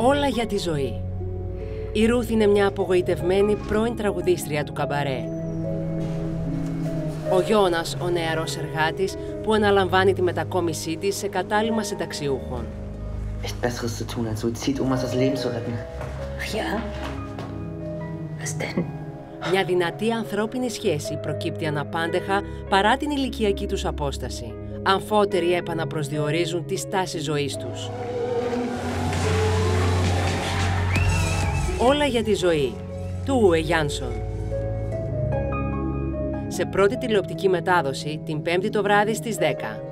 Όλα για τη ζωή. Η Ρούθ είναι μια απογοητευμένη πρώην τραγουδίστρια του καμπαρέ. Ο Γιώνας, ο νεαρός εργάτης, που αναλαμβάνει τη μετακόμισή της σε κατάλημα συνταξιούχων. Echt Besseres zu tun, als Suizid Omas das Leben zu retten. Ach ja? Was denn? Μια δυνατή ανθρώπινη σχέση προκύπτει αναπάντεχα παρά την ηλικιακή τους απόσταση. Αμφότεροι επαναπροσδιορίζουν τη στάση ζωής τους. Όλα για τη ζωή, του Ουε Γιάνσον. Σε πρώτη τηλεοπτική μετάδοση την Πέμπτη το βράδυ στις 10.